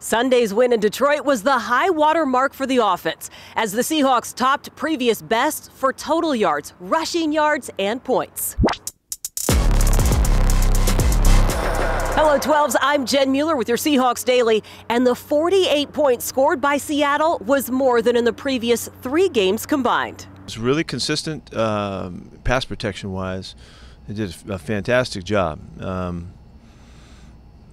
Sunday's win in Detroit was the high water mark for the offense as the Seahawks topped previous bests for total yards, rushing yards, and points. Hello, 12s. I'm Jen Mueller with your Seahawks Daily. And the 48 points scored by Seattle was more than in the previous three games combined. It's really consistent um, pass protection wise. They did a fantastic job. Um,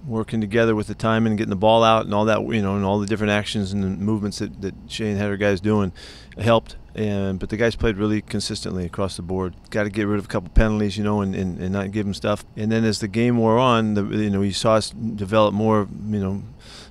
working together with the timing and getting the ball out and all that, you know, and all the different actions and movements that, that Shane had her guys doing helped. And but the guys played really consistently across the board. Got to get rid of a couple penalties, you know, and, and, and not give them stuff. And then as the game wore on, the, you know, you saw us develop more, you know,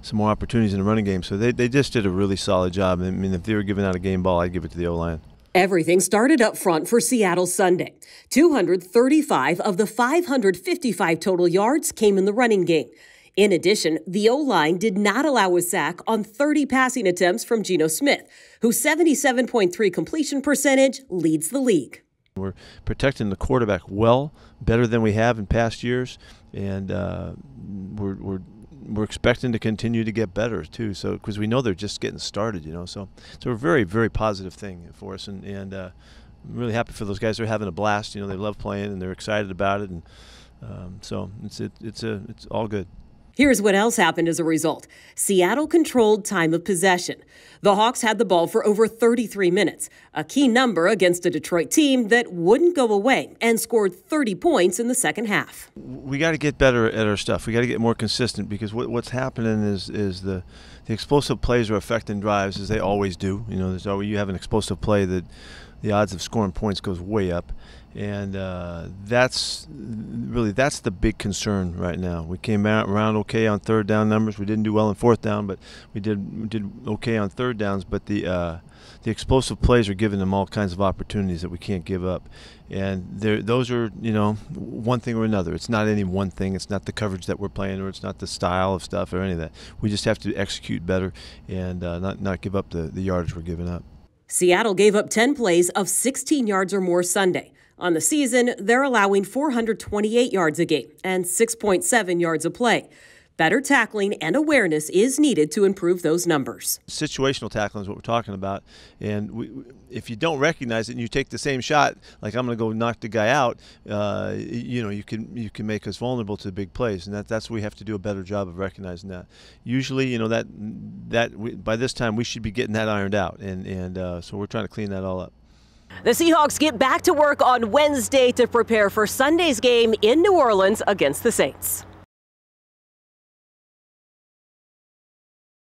some more opportunities in the running game. So they, they just did a really solid job. I mean, if they were giving out a game ball, I'd give it to the O line. Everything started up front for Seattle Sunday. 235 of the 555 total yards came in the running game. In addition, the O line did not allow a sack on 30 passing attempts from Geno Smith, whose 77.3 completion percentage leads the league. We're protecting the quarterback well, better than we have in past years, and uh, we're, we're we're expecting to continue to get better too. So because we know they're just getting started, you know. So so a very very positive thing for us, and and uh, I'm really happy for those guys. They're having a blast. You know, they love playing and they're excited about it, and um, so it's it, it's a it's all good. Here's what else happened as a result Seattle controlled time of possession. The Hawks had the ball for over 33 minutes, a key number against a Detroit team that wouldn't go away and scored 30 points in the second half. We got to get better at our stuff. We got to get more consistent because what, what's happening is is the the explosive plays are affecting drives as they always do. You know, there's always, you have an explosive play that the odds of scoring points goes way up and uh, that's really that's the big concern right now. We came out around okay on third down numbers. We didn't do well in fourth down, but we did we did okay on third downs. But the uh, the explosive plays are giving them all kinds of opportunities that we can't give up, and those are you know one thing or another. It's not any one thing. It's not the coverage that we're playing, or it's not the style of stuff, or any of that. We just have to execute better and uh, not not give up the the yardage we're giving up. Seattle gave up 10 plays of 16 yards or more Sunday. On the season, they're allowing 428 yards a game and 6.7 yards a play. Better tackling and awareness is needed to improve those numbers. Situational tackling is what we're talking about. And we, if you don't recognize it and you take the same shot, like I'm going to go knock the guy out, uh, you know, you can you can make us vulnerable to big plays, and that, that's what we have to do a better job of recognizing that. Usually, you know, that that we, by this time we should be getting that ironed out, and and uh, so we're trying to clean that all up. The Seahawks get back to work on Wednesday to prepare for Sunday's game in New Orleans against the Saints.